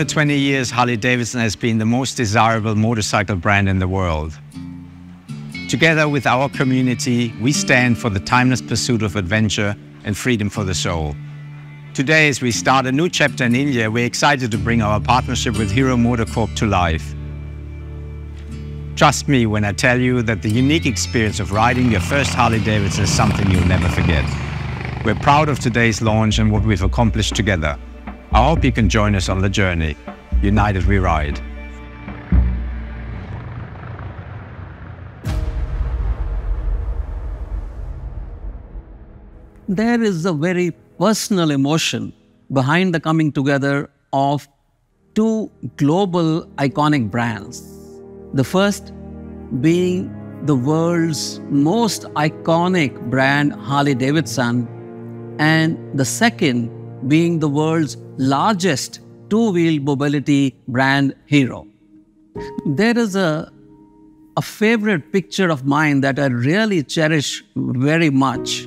For 120 years, Harley Davidson has been the most desirable motorcycle brand in the world. Together with our community, we stand for the timeless pursuit of adventure and freedom for the soul. Today, as we start a new chapter in India, we're excited to bring our partnership with Hero MotoCorp to life. Trust me when I tell you that the unique experience of riding your first Harley Davidson is something you'll never forget. We're proud of today's launch and what we've accomplished together. I hope you can join us on the journey. United we ride. There is a very personal emotion behind the coming together of two global iconic brands. The first being the world's most iconic brand, Harley Davidson, and the second being the world's largest two wheel mobility brand, Hero. There is a, a favorite picture of mine that I really cherish very much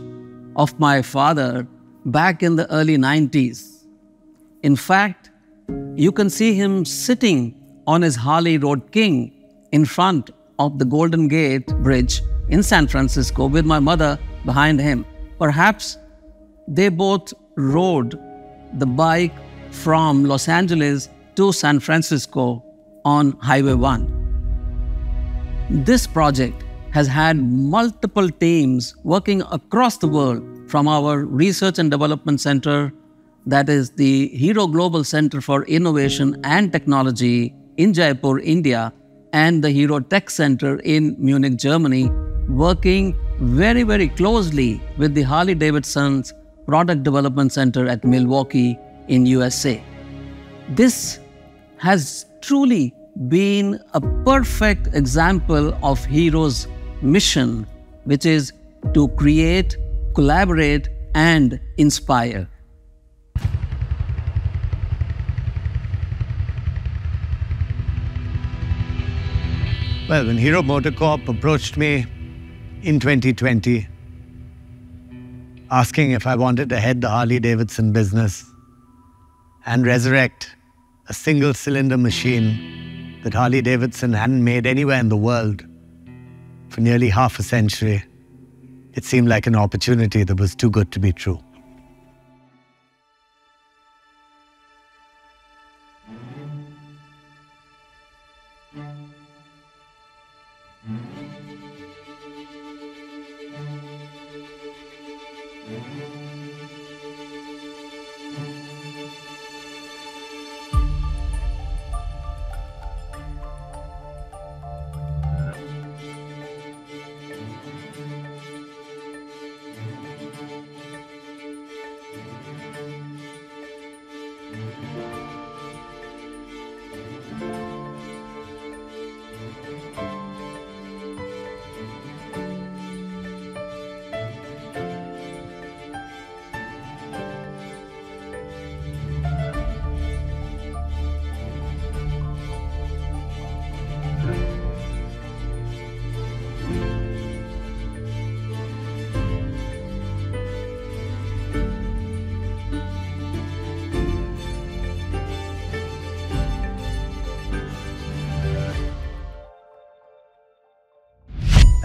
of my father back in the early 90s. In fact, you can see him sitting on his Harley Road King in front of the Golden Gate Bridge in San Francisco with my mother behind him. Perhaps they both rode the bike from Los Angeles to San Francisco on Highway 1. This project has had multiple teams working across the world from our Research and Development Center, that is the Hero Global Center for Innovation and Technology in Jaipur, India, and the Hero Tech Center in Munich, Germany, working very, very closely with the Harley Davidson's Product Development Center at Milwaukee in USA. This has truly been a perfect example of Hero's mission, which is to create, collaborate, and inspire. Well, when Hero MotoCorp approached me in 2020, asking if I wanted to head the Harley Davidson business and resurrect a single cylinder machine that Harley Davidson hadn't made anywhere in the world for nearly half a century, it seemed like an opportunity that was too good to be true.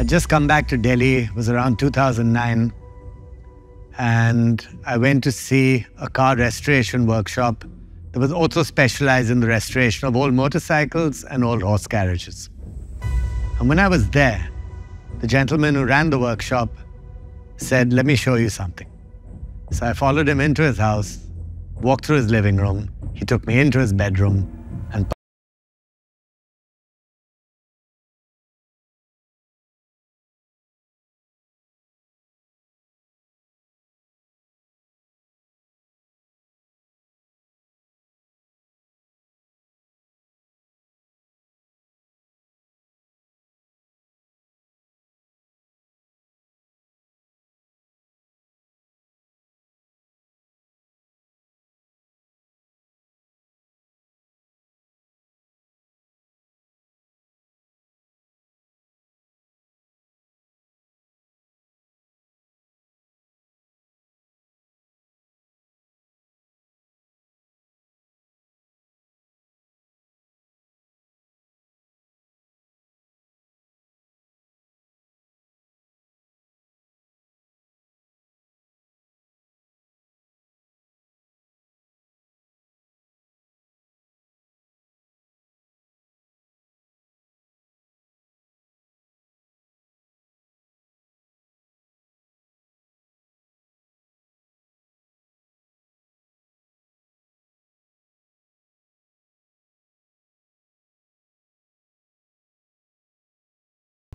Just come back to Delhi, it was around 2009, and I went to see a car restoration workshop that was also specialized in the restoration of old motorcycles and old horse carriages. And when I was there, the gentleman who ran the workshop said, Let me show you something. So I followed him into his house, walked through his living room. He took me into his bedroom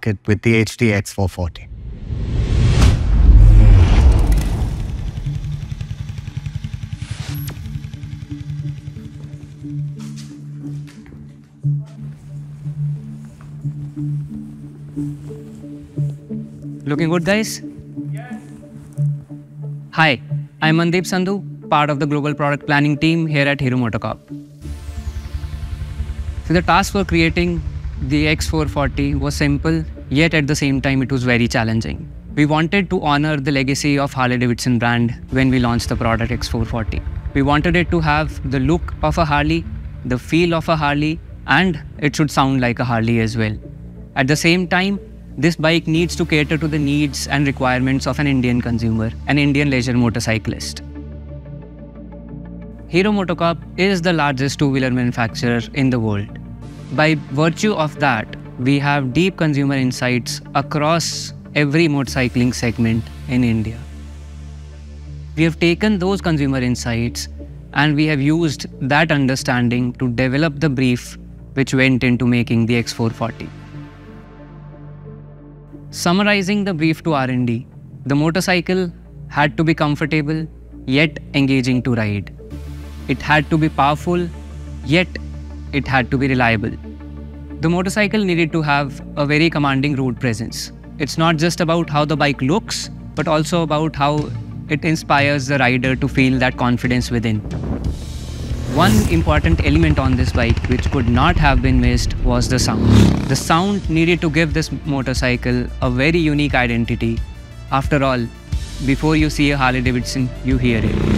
market with the HDX 440. Looking good, guys? Yes. Hi, I'm Mandeep Sandhu, part of the global product planning team here at Hero MotoCorp. So the task for creating the X440 was simple, yet at the same time it was very challenging. We wanted to honor the legacy of Harley-Davidson brand when we launched the product X440. We wanted it to have the look of a Harley, the feel of a Harley, and it should sound like a Harley as well. At the same time, this bike needs to cater to the needs and requirements of an Indian consumer, an Indian leisure motorcyclist. Hero MotoCorp is the largest two-wheeler manufacturer in the world. By virtue of that, we have deep consumer insights across every motorcycling segment in India. We have taken those consumer insights and we have used that understanding to develop the brief which went into making the X440. Summarizing the brief to R&D, the motorcycle had to be comfortable yet engaging to ride. It had to be powerful yet it had to be reliable. The motorcycle needed to have a very commanding road presence. It's not just about how the bike looks, but also about how it inspires the rider to feel that confidence within. One important element on this bike which could not have been missed was the sound. The sound needed to give this motorcycle a very unique identity. After all, before you see a Harley Davidson, you hear it.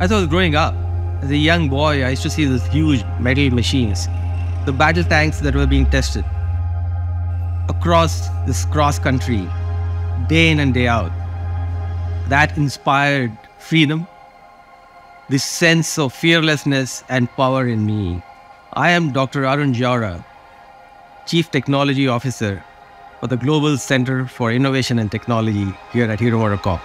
As I was growing up, as a young boy, I used to see these huge metal machines, the battle tanks that were being tested across this cross country, day in and day out. That inspired freedom, this sense of fearlessness and power in me. I am Dr. Arun Jaura, Chief Technology Officer for the Global Center for Innovation and Technology here at Hero MotoCorp.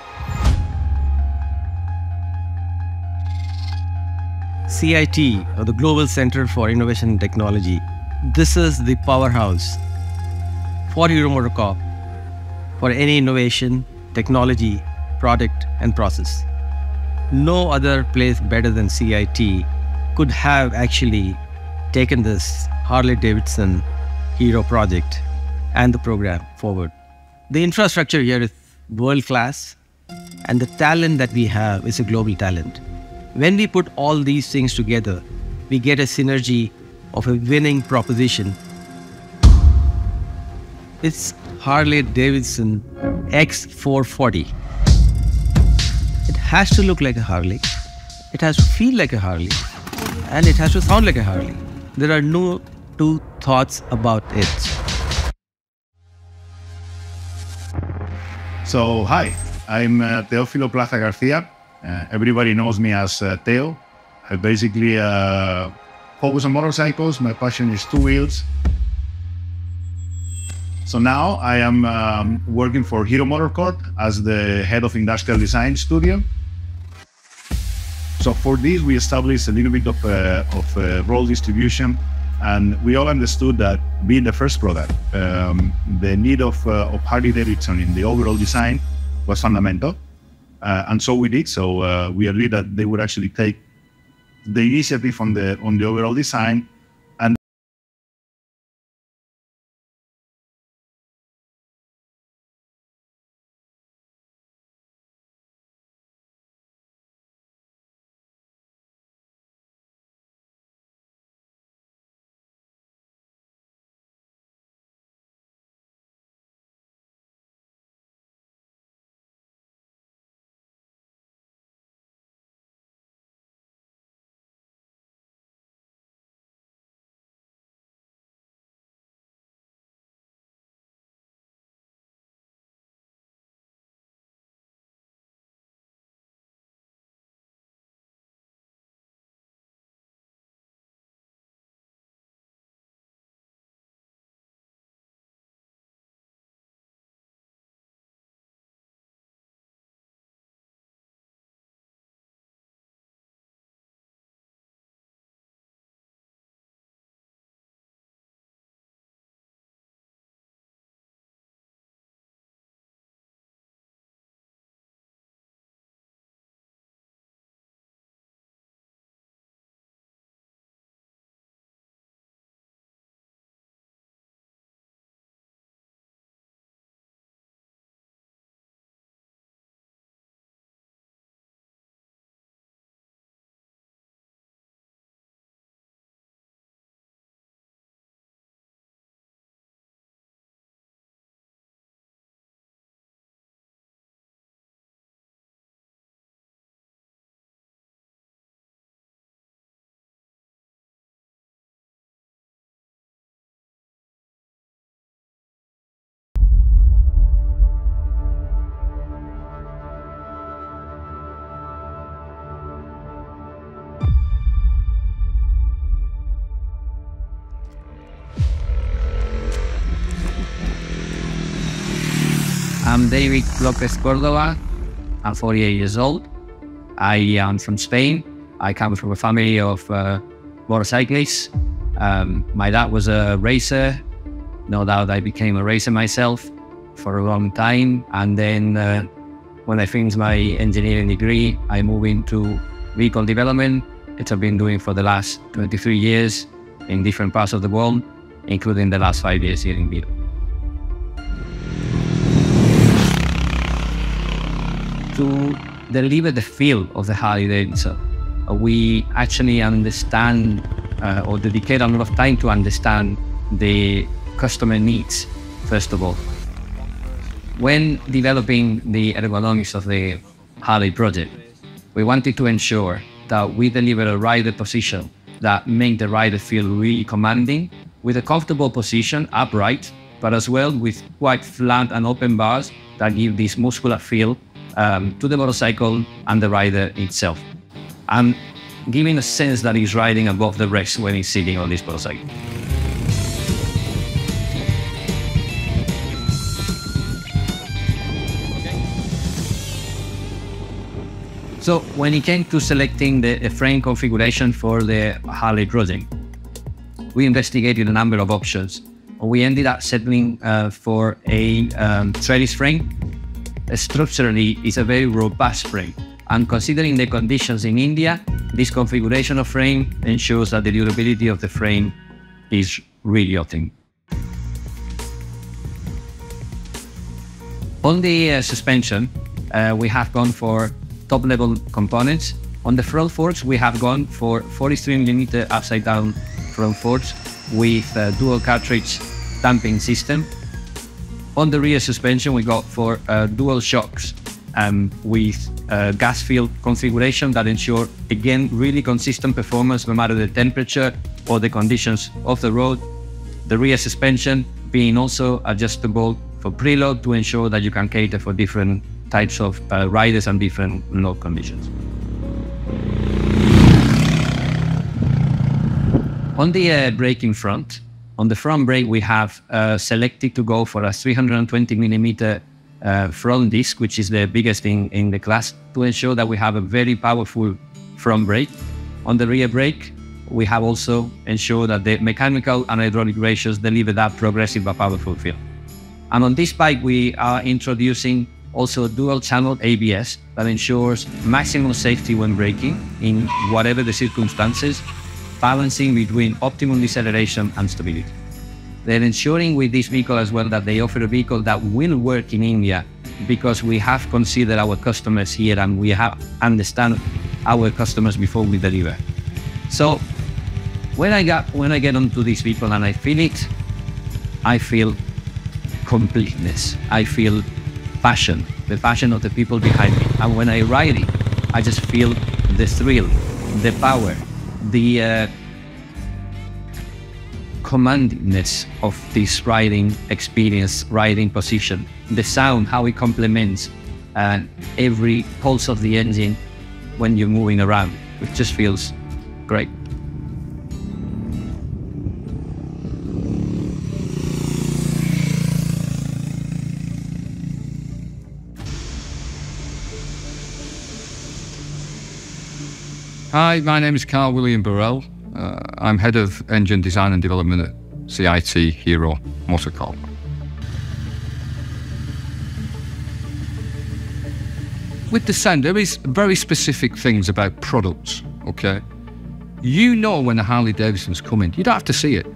CIT, or uh, the Global Center for Innovation and Technology, this is the powerhouse for Hero MotoCorp for any innovation, technology, product, and process. No other place better than CIT could have actually taken this Harley Davidson Hero project and the program forward. The infrastructure here is world class, and the talent that we have is a global talent. When we put all these things together, we get a synergy of a winning proposition. It's Harley Davidson X440. It has to look like a Harley, it has to feel like a Harley, and it has to sound like a Harley. There are no two thoughts about it. So, hi, I'm uh, Teófilo Plaza Garcia. Uh, everybody knows me as uh, Teo. I basically uh, focus on motorcycles. My passion is two wheels. So now I am um, working for Hero MotoCorp as the head of industrial design studio. So for this, we established a little bit of, uh, of uh, role distribution, and we all understood that being the first product, um, the need of, uh, of Harley Davidson in the overall design was fundamental. Uh, and so we did. So uh, we agreed that they would actually take the initiative on the on the overall design David Lopez Cordova. I'm 48 years old. I am from Spain. I come from a family of uh, motorcyclists. Um, my dad was a racer. No doubt I became a racer myself for a long time. And then uh, when I finished my engineering degree, I moved into vehicle development. It's I've been doing for the last 23 years in different parts of the world, including the last five years here in Vito. To deliver the feel of the Harley Davidson, we actually understand uh, or dedicate a lot of time to understand the customer needs, first of all. When developing the ergonomics of the Harley project, we wanted to ensure that we deliver a rider position that make the rider feel really commanding with a comfortable position upright, but as well with quite flat and open bars that give this muscular feel um, to the motorcycle and the rider itself. And giving a sense that he's riding above the rest when he's sitting on this motorcycle. So when it came to selecting the frame configuration for the Harley project, we investigated a number of options. We ended up settling uh, for a um, trellis frame. Structurally, it's a very robust frame. And considering the conditions in India, this configuration of frame ensures that the durability of the frame is really optimal. On the uh, suspension, uh, we have gone for top level components. On the front forks, we have gone for 43 millimeter upside down front forks with a dual cartridge damping system. On the rear suspension, we got for uh, dual shocks um, with a gas filled configuration that ensure, again, really consistent performance no matter the temperature or the conditions of the road. The rear suspension being also adjustable for preload to ensure that you can cater for different types of uh, riders and different load conditions. On the uh, braking front, on the front brake, we have uh, selected to go for a 320 millimeter uh, front disc, which is the biggest in, in the class, to ensure that we have a very powerful front brake. On the rear brake, we have also ensured that the mechanical and hydraulic ratios deliver that progressive but powerful feel. And on this bike, we are introducing also dual channel ABS that ensures maximum safety when braking in whatever the circumstances, balancing between optimum deceleration and stability. They're ensuring with this vehicle as well that they offer a vehicle that will work in India because we have considered our customers here and we have understand our customers before we deliver. So when I got when I get onto this vehicle and I feel it, I feel completeness. I feel passion, the passion of the people behind me. And when I ride it, I just feel the thrill, the power, the uh, commandingness of this riding experience, riding position, the sound, how it complements uh, every pulse of the engine when you're moving around. It just feels great. Hi, my name is Carl William Burrell. Uh, I'm head of engine design and development at CIT Hero MotoCorp. With the sound, there is very specific things about products, okay? You know when a Harley Davidson's coming. You don't have to see it.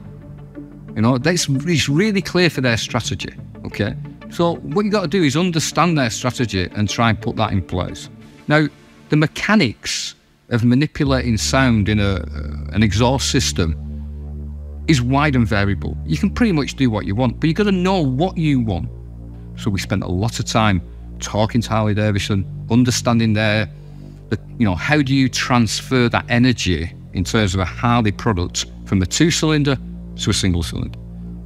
You know, it's, it's really clear for their strategy, okay? So what you got to do is understand their strategy and try and put that in place. Now, the mechanics of manipulating sound in a, uh, an exhaust system is wide and variable. You can pretty much do what you want, but you've got to know what you want. So we spent a lot of time talking to Harley Davidson, understanding their, the, you know, how do you transfer that energy in terms of a Harley product from a two-cylinder to a single cylinder.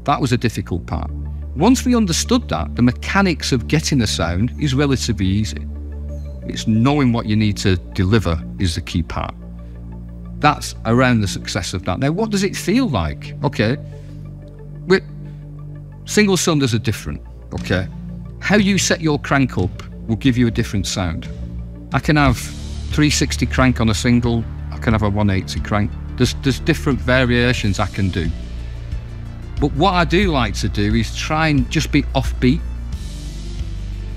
That was a difficult part. Once we understood that, the mechanics of getting the sound is relatively easy. It's knowing what you need to deliver is the key part. That's around the success of that. Now, what does it feel like? Okay, with single cylinders are different. Okay, how you set your crank up will give you a different sound. I can have 360 crank on a single, I can have a 180 crank. There's, there's different variations I can do. But what I do like to do is try and just be offbeat.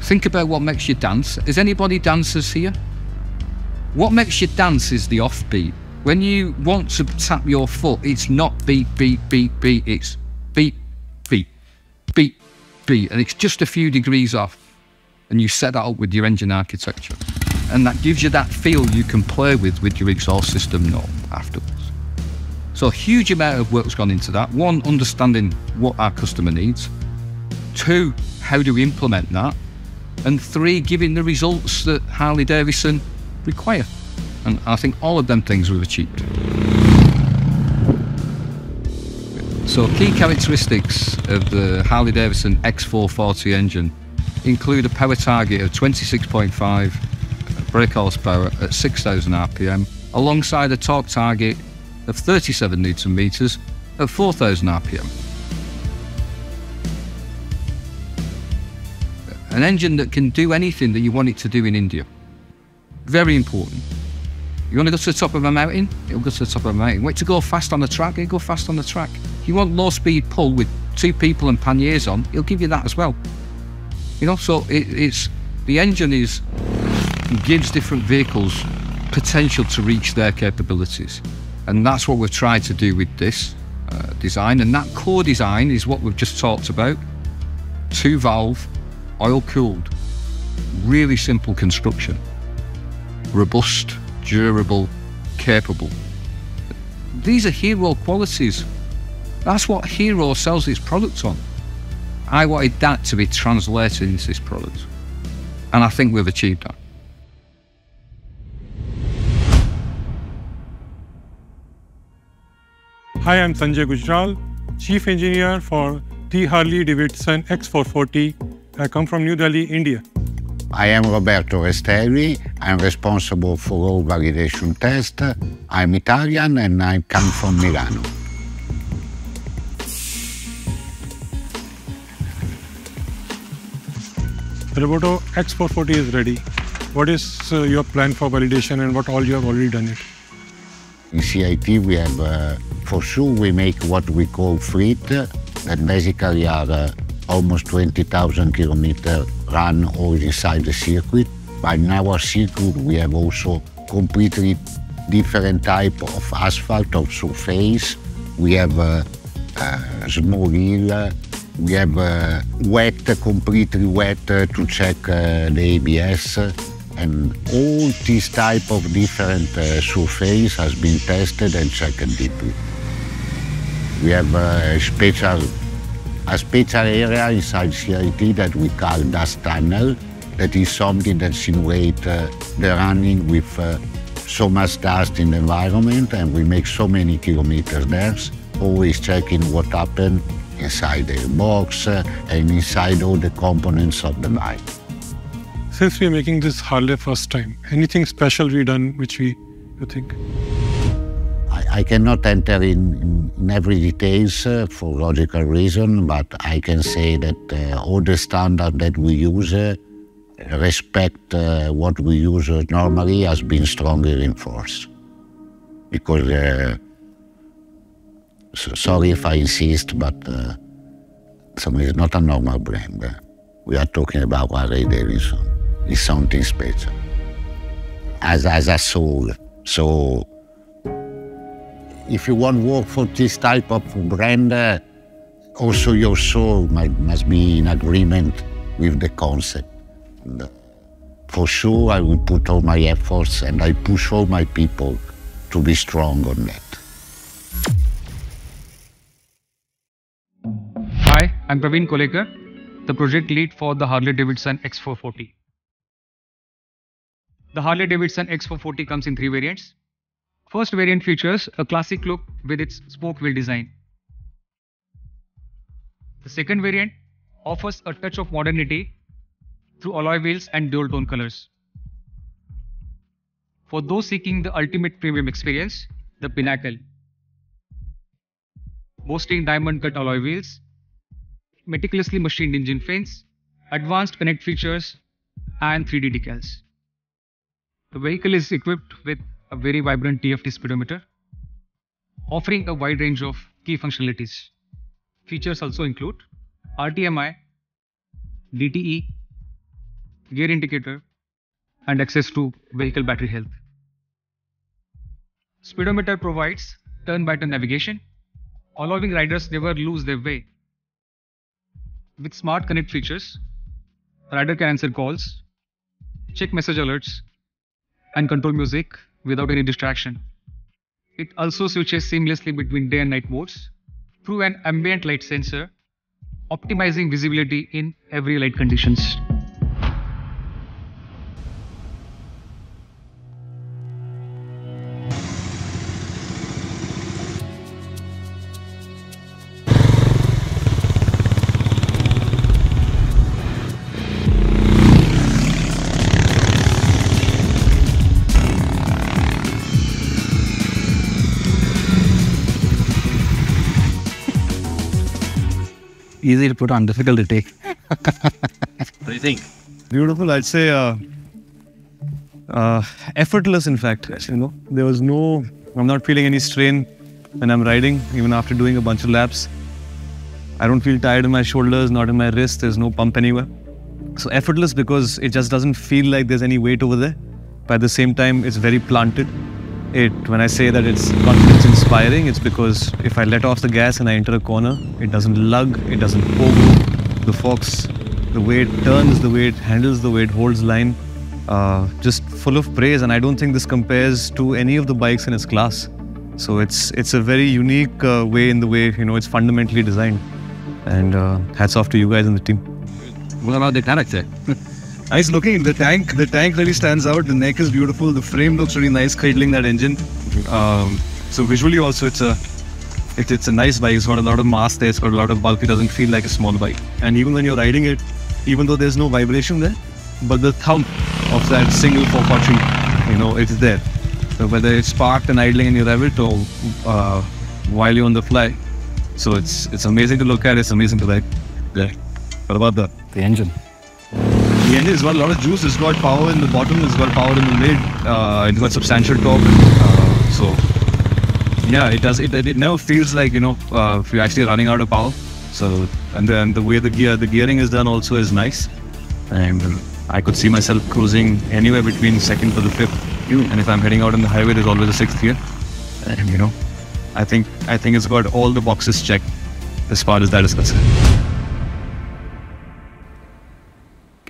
Think about what makes you dance. Is anybody dancers here? What makes you dance is the offbeat. When you want to tap your foot, it's not beat, beat, beat, beat. It's beat, beat, beat, beat. And it's just a few degrees off. And you set that up with your engine architecture. And that gives you that feel you can play with with your exhaust system note afterwards. So a huge amount of work's gone into that. One, understanding what our customer needs. Two, how do we implement that? And three, giving the results that Harley Davidson require. And I think all of them things we've achieved. So key characteristics of the Harley Davidson X440 engine include a power target of 26.5 brake horsepower at 6,000 RPM, alongside a torque target of 37 newton meters at 4,000 RPM. An engine that can do anything that you want it to do in India. Very important. You want to go to the top of a mountain? It'll go to the top of a mountain. Want to go fast on the track? It'll go fast on the track. You want low speed pull with two people and panniers on, it'll give you that as well. You know, so it, it's the engine is gives different vehicles potential to reach their capabilities, and that's what we've tried to do with this uh, design. And that core design is what we've just talked about: two valve, oil cooled, really simple construction, robust, durable, capable. These are hero qualities. That's what Hero sells its products on. I wanted that to be translated into this product. And I think we've achieved that. Hi, I'm Sanjay Gujral, Chief Engineer for the Harley Davidson X440. I come from New Delhi, India. I am Roberto Restelli. I'm responsible for all validation tests. I'm Italian and I come from Milano. Roberto X440 is ready. What is uh, your plan for validation and what all you have already done it? In CIT, we have, uh, for sure, we make what we call fleet, that basically are uh, almost 20,000 kilometer run all inside the circuit. But in our circuit, we have also completely different type of asphalt or surface. We have a, uh, small hill, we have a wet, completely wet uh, to check uh, the ABS. And all this type of different uh, surface has been tested and checked deeply. We have a special, a special area inside CIT that we call dust tunnel. That is something that simulates uh, the running with uh, so much dust in the environment and we make so many kilometers there, always checking what happened inside the box uh, and inside all the components of the bike. Since we are making this Harley first time, anything special we done which we you think? I, cannot enter in, in, every details uh, for logical reason, but I can say that uh, all the standard that we use uh, respect uh, what we use normally has been strongly reinforced. Because uh, so sorry if I insist, but uh, it's not a normal brand. We are talking about Harley Davidson. It's something special. As, as a soul. So if you want to work for this type of brand, uh, also your soul might, must be in agreement with the concept. For sure, I will put all my efforts and I push all my people to be strong on that. Hi, I'm Praveen Kolekar, the project lead for the Harley Davidson X440. The Harley Davidson X440 comes in three variants. First variant features a classic look with its spoke wheel design. The second variant offers a touch of modernity through alloy wheels and dual tone colors. For those seeking the ultimate premium experience, the Pinnacle. Boasting diamond cut alloy wheels, meticulously machined engine fins, advanced connect features, and 3D decals. The vehicle is equipped with a very vibrant TFT speedometer, offering a wide range of key functionalities. Features also include RTMI, DTE, gear indicator, and access to vehicle battery health. Speedometer provides turn-by-turn navigation, allowing riders never lose their way. With smart connect features, rider can answer calls, check message alerts, and control music without any distraction. It also switches seamlessly between day and night modes through an ambient light sensor, optimizing visibility in every light conditions. Easy to put on, difficult to take. what do you think? Beautiful. I'd say uh, uh, effortless. In fact, you know, there was no. I'm not feeling any strain when I'm riding, even after doing a bunch of laps. I don't feel tired in my shoulders, not in my wrist. There's no pump anywhere. So effortless because it just doesn't feel like there's any weight over there. But at the same time, it's very planted. It when I say that it's confidence inspiring, it's because if I let off the gas and I enter a corner, it doesn't lug, it doesn't pogo. The forks, the way it turns, the way it handles, the way it holds line, uh, just full of praise. And I don't think this compares to any of the bikes in its class. So it's it's a very unique uh, way in the way you know it's fundamentally designed. And uh, hats off to you guys and the team. What about the character? Nice looking. The tank, the tank really stands out. The neck is beautiful. The frame looks really nice, cradling that engine. Um, so visually also, it's a, it, it's a nice bike. It's got a lot of mass there. It's got a lot of bulk. It doesn't feel like a small bike. And even when you're riding it, even though there's no vibration there, but the thump of that single 440, you know, it's there. So whether it's parked and idling and you rev it, or uh, while you're on the fly, so it's it's amazing to look at. It's amazing to ride. Yeah. What about the the engine? The engine has got a lot of juice. It's got power in the bottom. It's got power in the mid. Uh, it's got substantial torque. Uh, so yeah, it does. It, it never feels like you know uh, if you're actually running out of power. So and then the way the gear the gearing is done also is nice. And I could see myself cruising anywhere between second to the fifth. And if I'm heading out on the highway, there's always a sixth gear. And you know, I think I think it's got all the boxes checked as far as that is concerned.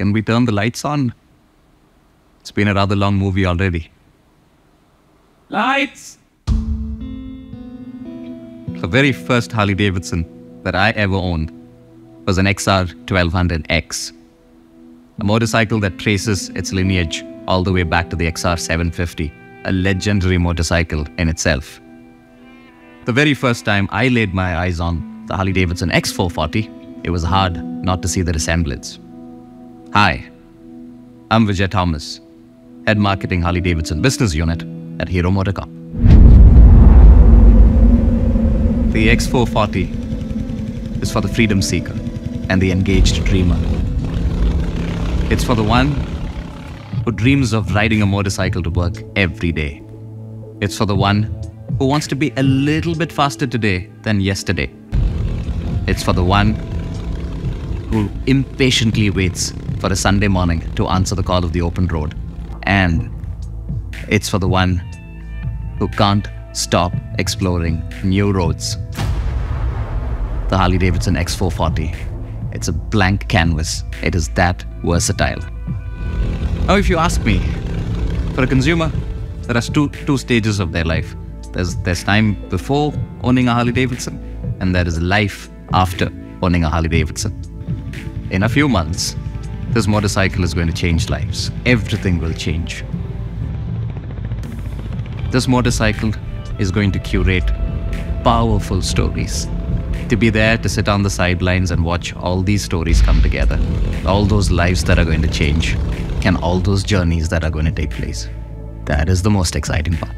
Can we turn the lights on? It's been a rather long movie already. Lights! The very first Harley Davidson that I ever owned was an XR 1200X, a motorcycle that traces its lineage all the way back to the XR 750, a legendary motorcycle in itself. The very first time I laid my eyes on the Harley Davidson X440, it was hard not to see the resemblance. Hi, I'm Vijay Thomas, Head Marketing Harley Davidson Business Unit at Hero MotoCorp. The X440 is for the freedom seeker and the engaged dreamer. It's for the one who dreams of riding a motorcycle to work every day. It's for the one who wants to be a little bit faster today than yesterday. It's for the one who impatiently waits for a Sunday morning to answer the call of the open road. And it's for the one who can't stop exploring new roads. The Harley Davidson X440. It's a blank canvas. It is that versatile. Now, if you ask me, for a consumer, there are two, two stages of their life. There's, there's time before owning a Harley Davidson, and there is life after owning a Harley Davidson. In a few months, this motorcycle is going to change lives. Everything will change. This motorcycle is going to curate powerful stories. To be there to sit on the sidelines and watch all these stories come together, all those lives that are going to change, and all those journeys that are going to take place. That is the most exciting part.